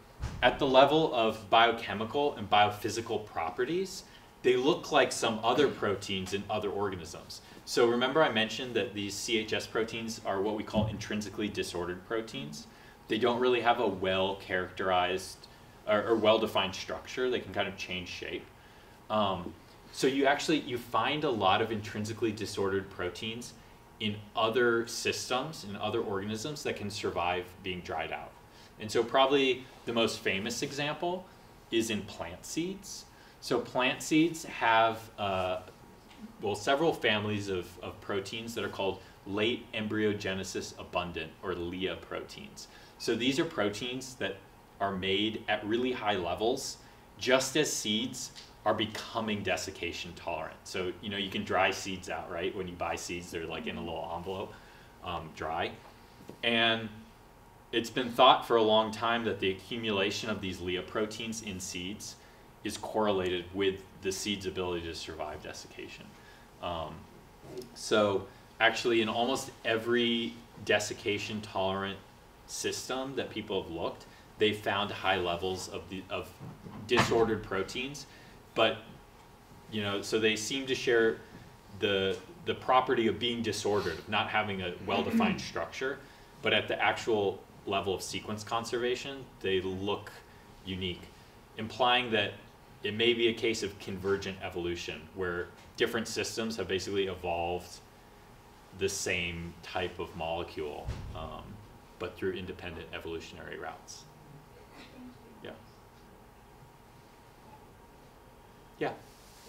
S2: at the level of biochemical and biophysical properties, they look like some other proteins in other organisms. So remember I mentioned that these CHS proteins are what we call intrinsically disordered proteins. They don't really have a well characterized or, or well defined structure. They can kind of change shape. Um, so you actually you find a lot of intrinsically disordered proteins in other systems in other organisms that can survive being dried out. And so probably the most famous example is in plant seeds. So plant seeds have uh, well several families of, of proteins that are called late embryogenesis abundant or LEA proteins. So these are proteins that are made at really high levels just as seeds are becoming desiccation tolerant. So, you know, you can dry seeds out, right? When you buy seeds, they're like in a little envelope, um, dry. And it's been thought for a long time that the accumulation of these LEA proteins in seeds is correlated with the seed's ability to survive desiccation. Um, so, actually, in almost every desiccation tolerant system that people have looked, they found high levels of the of disordered proteins, but you know, so they seem to share the the property of being disordered, of not having a well-defined structure, but at the actual level of sequence conservation, they look unique, implying that it may be a case of convergent evolution, where different systems have basically evolved the same type of molecule, um, but through independent evolutionary routes. Yeah. Yeah.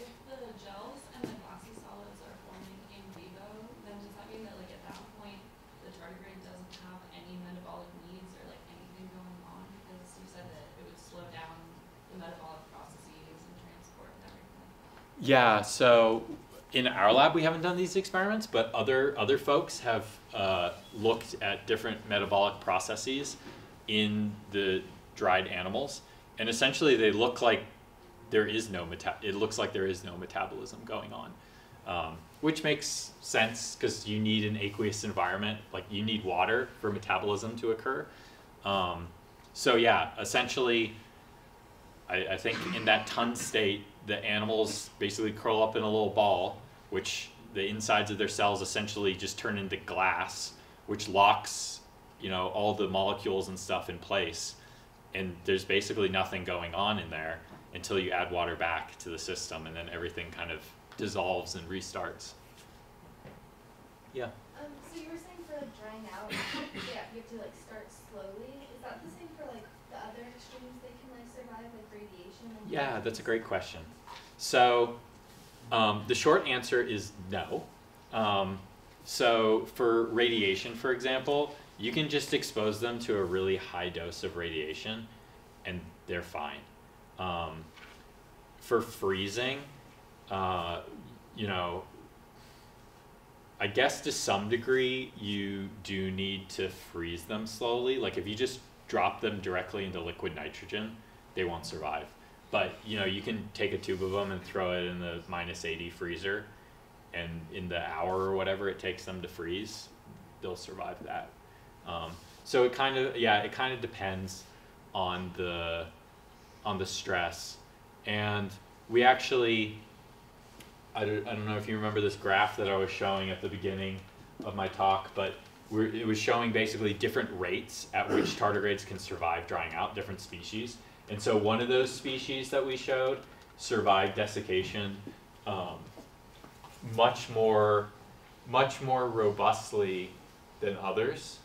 S3: If the gels and the glassy solids are forming in vivo, then does that mean that like at that point, the tardigrade doesn't have any metabolic needs or like anything going on? Because you said that it would slow down the metabolic processes and transport and everything.
S2: Yeah, so in our lab we haven't done these experiments, but other other folks have uh, looked at different metabolic processes in the dried animals, and essentially they look like there is no meta- it looks like there is no metabolism going on, um, which makes sense because you need an aqueous environment, like you need water for metabolism to occur. Um, so yeah, essentially. I, I think in that tun state, the animals basically curl up in a little ball, which the insides of their cells essentially just turn into glass, which locks, you know, all the molecules and stuff in place. And there's basically nothing going on in there until you add water back to the system, and then everything kind of dissolves and restarts. Yeah.
S4: Um, so you were saying for like drying out, yeah, you have to like start slowly. Is that the same for like the other extremes they can like survive, like radiation? And
S2: Yeah, that's a great question. So, um, the short answer is no. Um, so, for radiation, for example, you can just expose them to a really high dose of radiation and they're fine. Um, for freezing, uh, you know, I guess to some degree you do need to freeze them slowly. Like if you just drop them directly into liquid nitrogen, they won't survive. But you know, you can take a tube of them and throw it in the minus 80 freezer, and in the hour or whatever it takes them to freeze, they'll survive that. Um, so it kind of yeah, it kind of depends on the on the stress, and we actually I don't, I don't know if you remember this graph that I was showing at the beginning of my talk, but it was showing basically different rates at which tardigrades can survive drying out, different species. And so one of those species that we showed survived desiccation um, much more, much more robustly than others.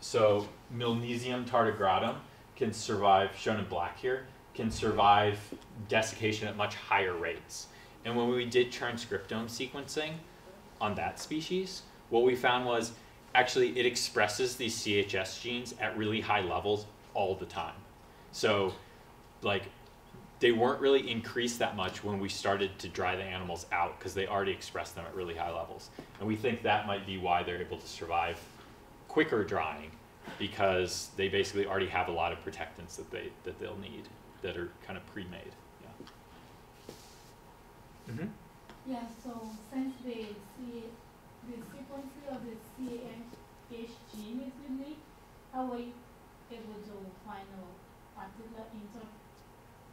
S2: So Milnesium tardigradum can survive, shown in black here, can survive desiccation at much higher rates. And when we did transcriptome sequencing on that species, what we found was actually it expresses these CHS genes at really high levels all the time. So like they weren't really increased that much when we started to dry the animals out because they already expressed them at really high levels. And we think that might be why they're able to survive quicker drying because they basically already have a lot of protectants that they that they'll need that are kind of pre-made. Yeah. Mm-hmm.
S5: Yeah, so since the C, the sequence of the CAH gene is unique, how are you able to find a particular inter,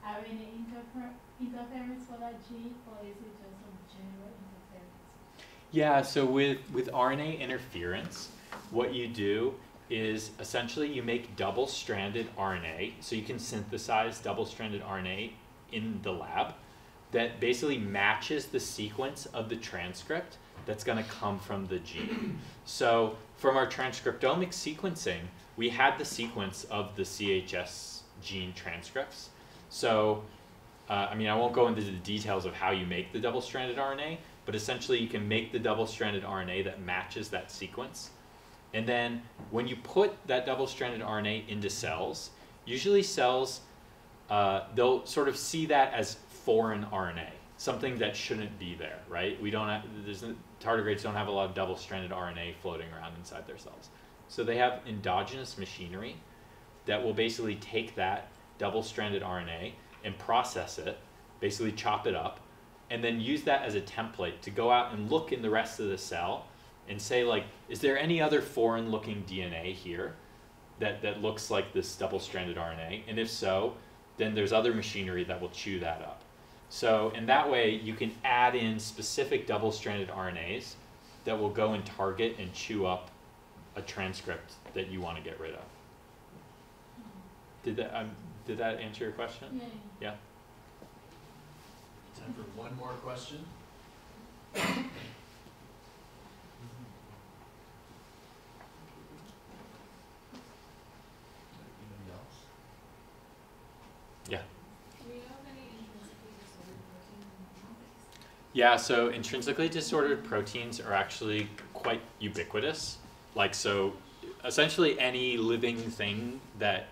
S5: RNA interfer, interference for that gene, or is it just a general interference?
S2: Yeah, so with, with RNA interference, what you do is essentially you make double stranded RNA, so you can synthesize double stranded RNA in the lab that basically matches the sequence of the transcript that's going to come from the gene. So from our transcriptomic sequencing, we had the sequence of the CHS gene transcripts. So, uh, I mean, I won't go into the details of how you make the double-stranded RNA, but essentially you can make the double-stranded RNA that matches that sequence. And then when you put that double-stranded RNA into cells, usually cells, uh, they'll sort of see that as foreign RNA, something that shouldn't be there, right? We don't have, there's, tardigrades don't have a lot of double-stranded RNA floating around inside their cells. So they have endogenous machinery that will basically take that double-stranded RNA and process it, basically chop it up, and then use that as a template to go out and look in the rest of the cell and say like, is there any other foreign looking DNA here that, that looks like this double-stranded RNA? And if so, then there's other machinery that will chew that up. So in that way, you can add in specific double-stranded RNAs that will go and target and chew up a transcript that you want to get rid of. Did that, um, did that answer your question?
S5: Yeah,
S2: Yeah.
S1: Time for one more question. Anybody else?
S2: Yeah.
S3: Do we know of any intrinsically disordered proteins in humans?
S2: Yeah, so intrinsically disordered proteins are actually quite ubiquitous. Like, so essentially any living thing that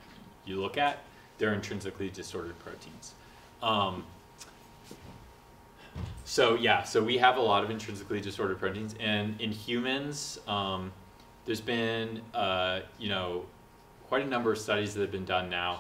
S2: you look at, they're intrinsically disordered proteins. Um, so yeah, so we have a lot of intrinsically disordered proteins, and in humans, um, there's been uh, you know quite a number of studies that have been done now.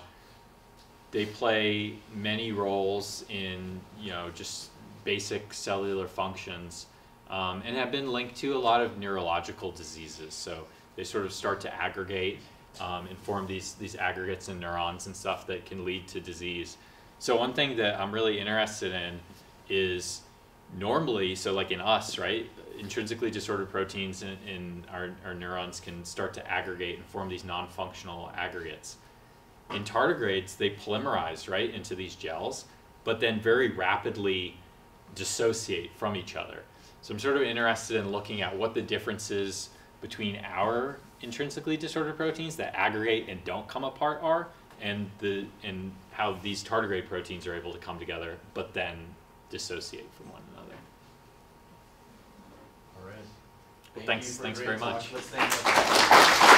S2: They play many roles in you know just basic cellular functions, um, and have been linked to a lot of neurological diseases. So they sort of start to aggregate um, and form these these aggregates in neurons and stuff that can lead to disease. So one thing that I'm really interested in is normally, so like in us, right, intrinsically disordered proteins in, in our, our neurons can start to aggregate and form these non-functional aggregates. In tardigrades, they polymerize, right, into these gels, but then very rapidly dissociate from each other. So I'm sort of interested in looking at what the differences between our intrinsically disordered proteins that aggregate and don't come apart are, and the and how these tardigrade proteins are able to come together, but then dissociate from one another.
S1: All right.
S2: Well,
S1: Thank
S2: thanks-
S1: you for a
S2: thanks very much.
S1: Let's thank